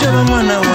Show them when I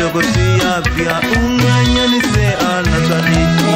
kidogo si afya, unganyani se anazaniti